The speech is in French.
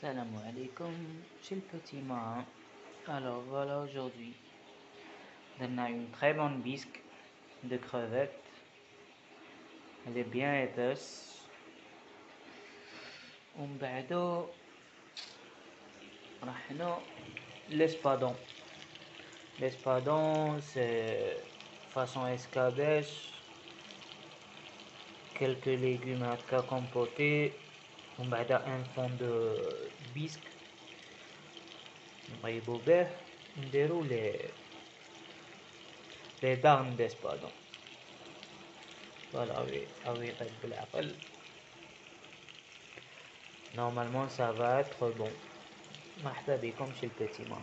Salam alaikum, c'est le petit marin. Alors voilà aujourd'hui, on a une très bonne bisque de crevettes. Elle est bien épaisse. ومن بعدو رحنا l'espadon. L'espadon c'est façon escabeche, quelques légumes à compoter Onlarda en fond de bisque. Ribober déroule les, les bandes pardon. Voilà, oui, ah oui, Normalement, ça va être bon. Mahtabé comme chez le petit moi.